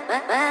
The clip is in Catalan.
ba, ba.